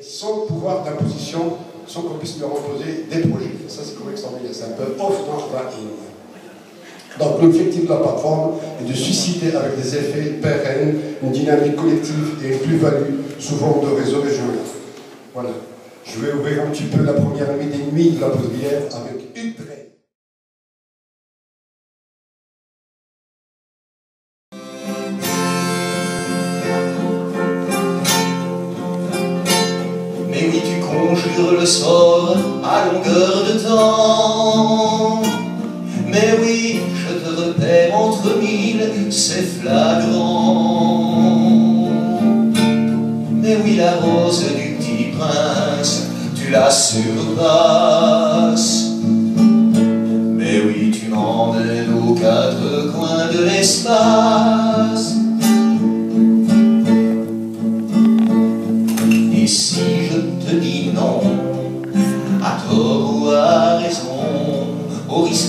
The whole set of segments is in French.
sans pouvoir d'imposition, sans qu'on puisse leur imposer des projets. Ça, c'est comme extraordinaire. C'est un peu off Donc, l'objectif de la plateforme est de susciter avec des effets pérennes une dynamique collective et une plus-value, souvent de réseau régional. Voilà. Je vais ouvrir un petit peu la première nuit des nuits de la Baudrière avec une conjures le sort à longueur de temps. Mais oui, je te repère entre mille, c'est flagrant. Mais oui, la rose du petit prince, tu la surpasses.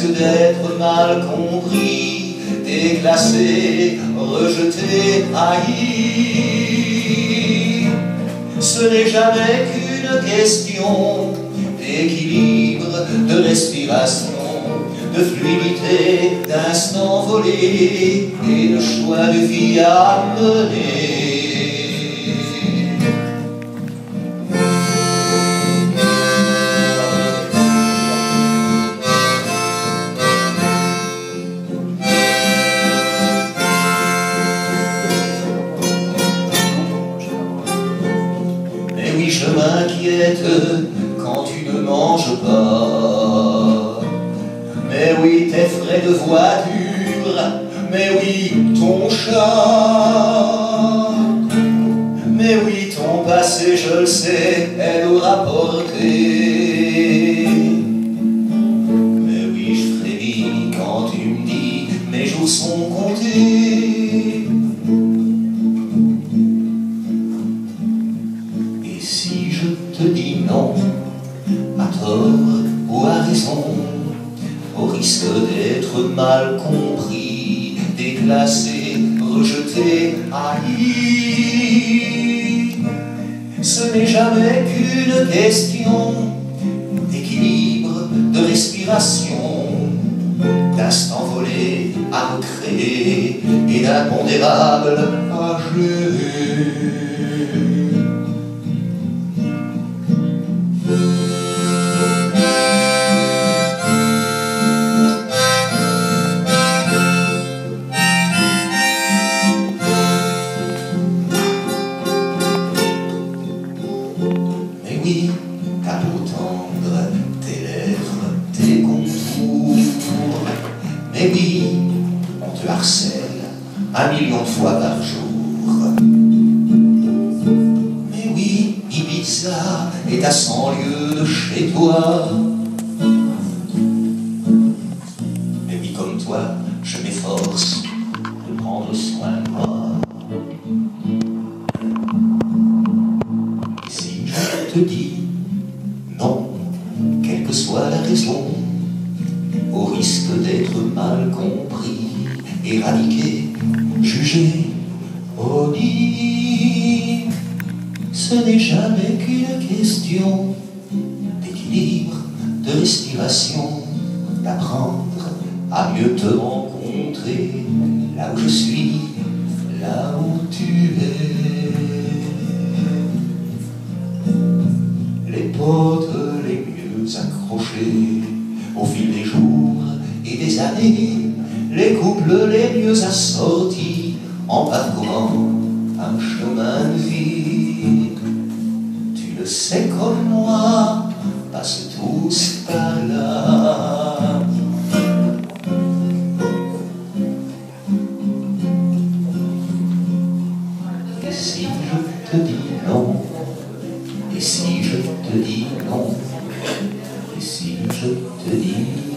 D'être mal compris, déclassé, rejeté, haï, ce n'est jamais qu'une question d'équilibre, de respiration, de fluidité, d'instant volé et de choix de vie à mener. De voiture, mais oui, ton chat. Mais oui, ton passé, je le sais, elle aura porté. Mais oui, je frémis quand tu me dis, mes jours sont comptés. Et si je te dis non, à tort ou à raison, au risque d'être mal compris, déclassé, rejeté, haï, ce n'est jamais qu'une question d'équilibre, de respiration, d'instant volé à recréer et d'impondérable à geler. Oui, ta tendre, tes lèvres, tes contours. Mais oui, on te harcèle un million de fois par jour. Mais oui, Ibiza est à cent lieues de chez toi. Te dis non, quelle que soit la raison, au risque d'être mal compris, éradiqué, jugé, honni, ce n'est jamais qu'une question d'équilibre, de respiration, d'apprendre à mieux te rencontrer là où je suis, là où tu es. Les potes les mieux accrochés au fil des jours et des années, les couples les mieux assortis en parcourant un chemin de vie. Tu le sais comme moi, passent tous si je te dis non, et si je te dis